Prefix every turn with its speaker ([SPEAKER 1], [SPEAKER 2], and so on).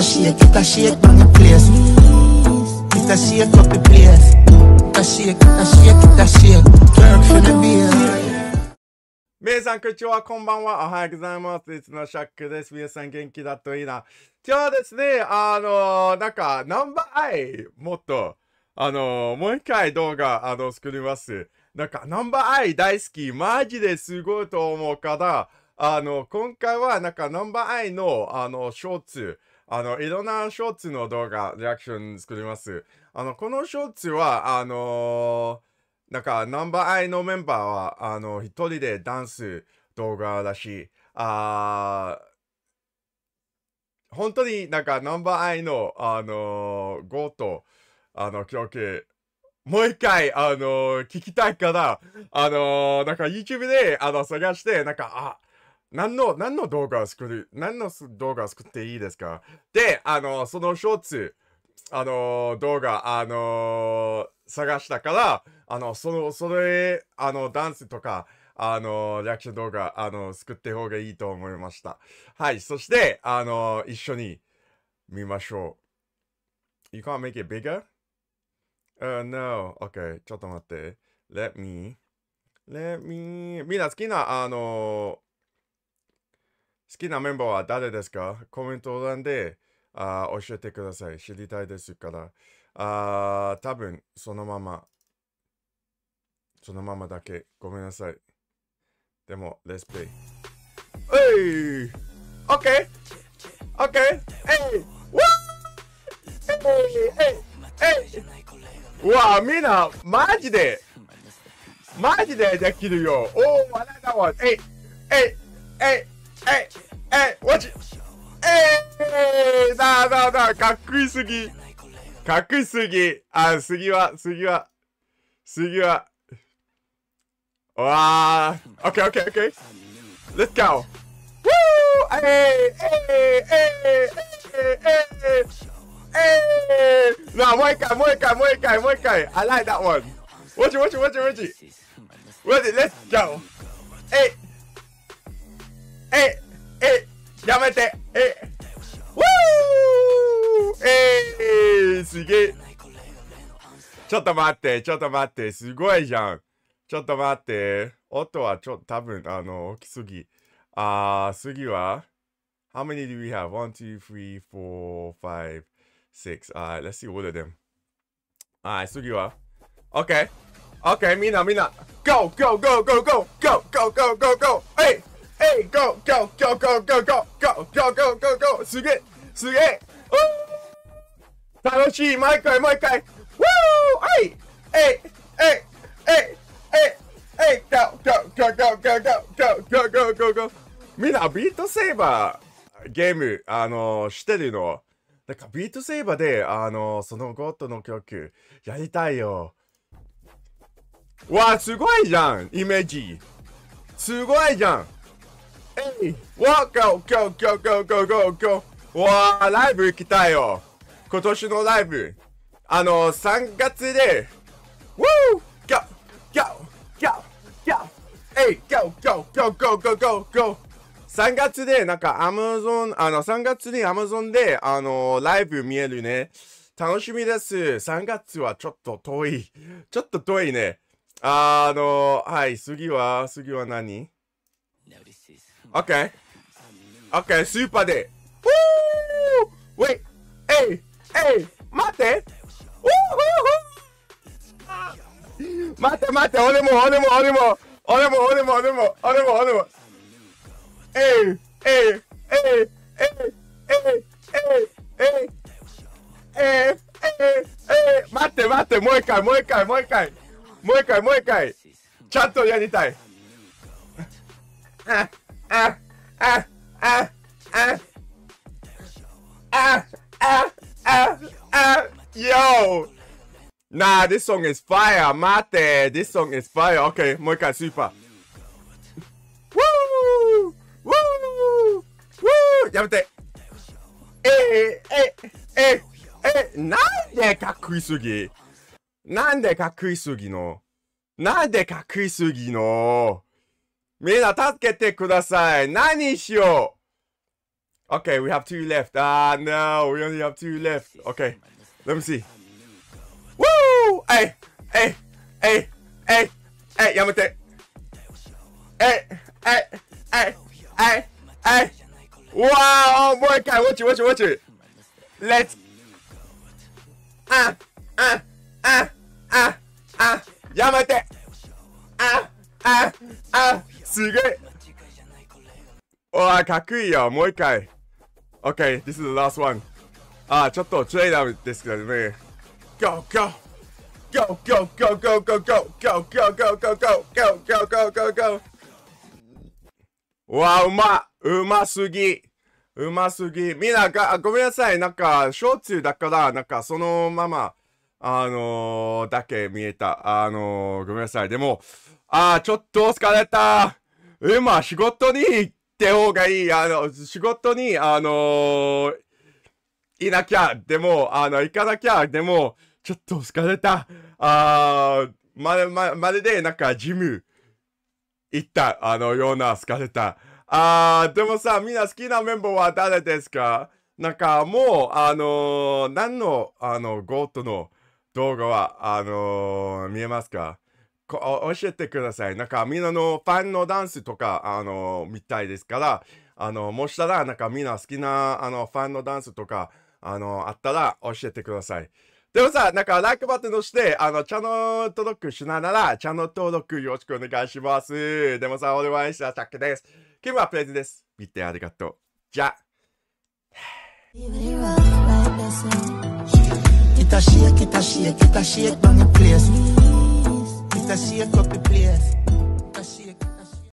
[SPEAKER 1] a shake, it a shake on the place. It a shake up the place. It a shake, it a shake, it a shake. Twerk for the beer.
[SPEAKER 2] 皆さん、こんにちは、こんばんは。おはようございます。いつのシャックです。皆さん元気だといいな。今日はですね、あのーなんか、ナンバーアイ、もっと、あのーもう一回動画、あの、作ります。なんか、ナンバーアイ大好き。マジですごいと思うから、あの、今回は、なんか、ナンバーアイの、あの、ショーツ、あの、いろんなショーツの動画、リアクション作ります。あの、このショーツは、あのなんか、ナンバーアイのメンバーは、あの、一人でダンス動画だし、あ本当になんかナンバーアイの、あのー、ゴーと、あの、曲、もう一回、あのー、聞きたいから、あのー、なんか YouTube で、あの、探して、なんか、あ、何の、何の動画を作る、何の動画を作っていいですか？で、あの、そのショーツ、あの、動画、あの探したから、あの、その、それ、あの、ダンスとか、あの、リアクション動画、あの、作って方がいいと思いました。はい。そして、あの、一緒に見ましょう。You can't make it bigger? Uh, no. Okay. ちょっと待って。Let me. Let me. みんな好きな、あの、好きなメンバーは誰ですか？コメント欄であ教えてください。知りたいですから。あ多分そのまま、そのままだけ。ごめんなさい。でも、Let's play. えい !OK! OK! えいわえいえいうわみんな、マジでマジでできるよおお、あなたは、えいえいえい Hey, hey, watch it. Hey, nah, nah, nah, かっこいいすぎ。かっこいいすぎ。あ、杉は、杉は、杉は。わあ、okay, ah, okay, okay. Let's go. Woo! Hey, hey, hey, hey, hey, hey. Nah, more guy, more guy, more guy, more guy. I like that one. Watch it, watch it, watch it, watch it. Watch it, let's go. Hey. ええやめてえ Woo! えー、すげえ。ちょっと待って、ちょっと待って、すごいじゃん。ちょっと待って。音はちょっと多分、あの、大きすぎ。あー、次は How many do we have? 1, 2, 3, 4, 5, 6. Alright, let's see all of them. Alright, 次は ?OK。OK, みんなみんな。Go, go, go, go, go, go, go, go, go, go! えいえい !Go, go, go, go, go, go, go, go, go, go, go! すげえすげえ楽しい毎回毎回 Woo! えいえいえいえいえい go go go go go go go go go go みんなビートセーバーゲームあのしてるのなんかビートセーバーであのそのゴッドの曲やりたいよわすごいじゃんイメージすごいじゃんえいわ go go go go go go go わあライブ行きたいよ今年のライブあの3月で Woo! Go! Go! Go! Go! Hey! Go! Go! Go! Go! Go! Go! Go! 3月でなんか Amazon あの3月に Amazon であのライブ見えるね楽しみです3月はちょっと遠いちょっと遠いねあのはい次は次は何？?OK OK スーパーで Woo! Wait! Hey! Hey! 待って待って待って俺も俺も俺も俺も俺も俺も俺も俺もえいえいえいえいえいえいえいえい待って待ってもう一回もう一回もう一回もう一回もう一回ちゃんとやりたいあああああああああ Yo! Nah, this song is fire. Mate, this song is fire. Okay, もう一回スーパー。Woo! Woo! Woo! やめて。えええええなんでかっこいいすぎなんでかっこいいすぎのなんでかっこいいすぎのみんな助けてください。何しよう Okay, we have two left. Ah, no, we only have two left. Okay, let me see. Woo! Hey, hey, hey, hey, hey, やめて。え、え、え、え、え、わー、もう一回、ウォッチ、ウォッチ、ウォッチ。Let's あ、あ、あ、あ、あ、やめて。あ、あ、あ、すげえ。わー、かっこいいよ。もう一回。OK, this is the last one. あ、ちょっとトレーダーですけどね。Go, go! Go, go, go, go, go, go, go, go, go, go, go, go, go, go, go, go. わあ、うまうますぎうますぎみんなが、ごめんなさい。なんか、焼酎だから、なんか、そのまま、あのー、だけ見えた。あのー、ごめんなさい。でも、あー、ちょっと疲れた。今、仕事に行って方がいい。あの、仕事に、あのー、いなきゃ。でも、あの、行かなきゃ。でも、ちょっと疲れた。あー、ま、ま、まるで、なんか、ジム、行った、あの、ような疲れた。あー、でもさ、みんな好きなメンバーは誰ですか？なんか、もう、あのー、何の、あの、ゴートの動画は、あのー、見えますか？教えてください。なんか、みんなのファンのダンスとか、あの見たいですから、あのもしたら、なんかみんな好きな、あの、ファンのダンスとか、あのあったら教えてください。でもさ、なんか、ライクバトン押して、あの、チャンネル登録しながら、チャンネル登録よろしくお願いします。でもさ、俺はインスタチャックです。今日はプレゼンです。見てありがとう。じゃあ。that she a copy players.